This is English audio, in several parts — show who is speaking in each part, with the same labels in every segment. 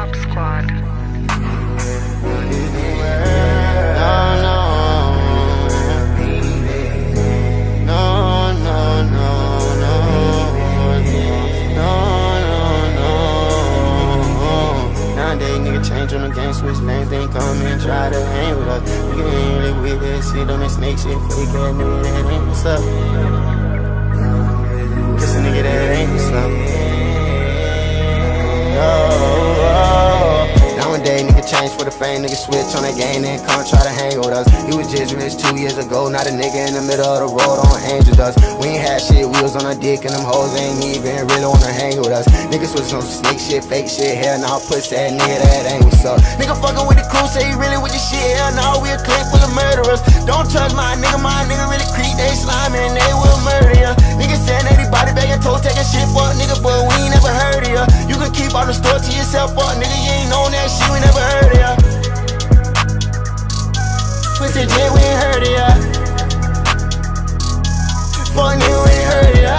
Speaker 1: Drop Squad.
Speaker 2: No, no, no, no. No, no, no. Nowadays, nigga change on the game, switch lanes, then come and try to hang with us. Nigga ain't really with that shit on that snake shit, fake ass nigga, that ain't what's up. This a nigga that ain't what's up. For the fame, nigga switch on that game, then come try to hang with us. He was just rich two years ago, not a nigga in the middle of the road on angel dust. We ain't had shit, we was on our dick, and them hoes ain't even really wanna hang with us. Niggas switch on some snake shit, fake shit, hell nah, push that nigga, that ain't what's up. Nigga fucking with the crew, say he really with the shit, hell nah, we a clique full of murderers. Don't trust my nigga, my nigga really creep, they slime and they will murder ya. Niggas saying they body bag and toe taking shit, fuck nigga, but we ain't never heard of ya. You can keep all the store to yourself, fuck nigga, you ain't on that shit, we never Pussy J, we ain't heard of ya. Fuck nigga, we ain't heard of ya.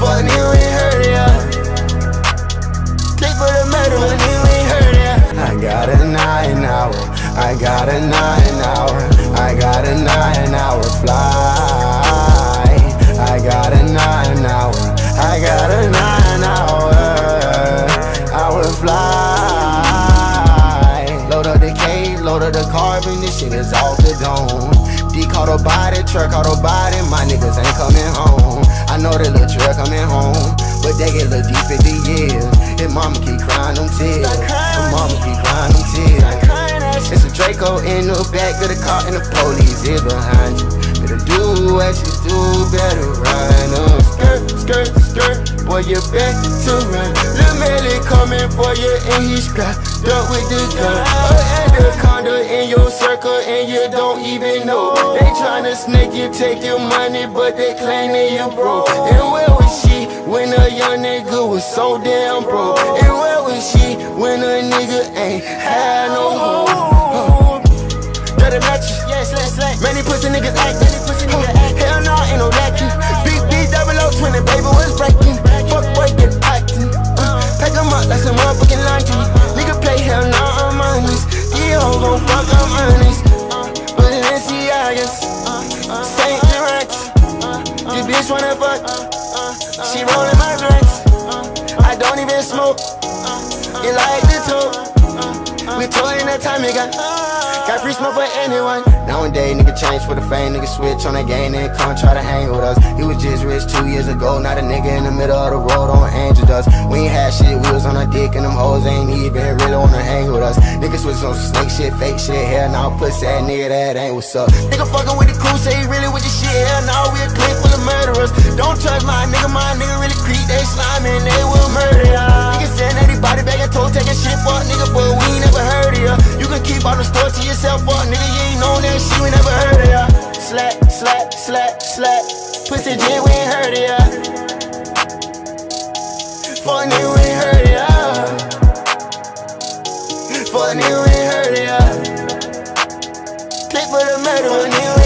Speaker 2: Fuck nigga, we ain't heard of ya. Click for the murder, nigga, we ain't heard of ya. I got a nine hour, I got a nine hour, I got a nine hour shit is off the dome. D caught a body, truck caught a body, my niggas ain't coming home. I know that little truck coming home, but they get little deep 50 years. And mama keep crying them tears. Her mama keep crying them tears. It's a Draco in the back of the car and the police is behind you. Better do what you do, better run up. Skirt, skirt, skirt, boy, you back to run. Lil' Melly coming for you and he strapped up with the gun. Anaconda in your circle and you don't even know. They tryna snake you, take your money, but they claim that you broke. And where was she when a young nigga was so damn broke? And where was she when a nigga ain't had Saint Laurent. This bitch wanna fuck. She rollin' my drinks. I don't even smoke. You like the tote. We toyin' that time you got. Free smoke for anyone. Nowadays, nigga change for the fame, nigga switch on that game, then come try to hang with us. He was just rich two years ago, not a nigga in the middle of the road on angel dust. We ain't had shit, we was on our dick, and them hoes ain't even really wanna hang with us. Niggas switch on some snake shit, fake shit, hell now nah, pussy that nigga, that ain't what's up. Nigga fucking with the crew, say he really with the shit, hell nah, we a clique full of murderers. Don't trust my nigga, my nigga really creep, they slime and they will murder Slap, slap, slap. Pussy J, we ain't heard of ya. Fuck nigga, we ain't heard of ya. Fuck nigga, we ain't heard of ya. Click for the murder,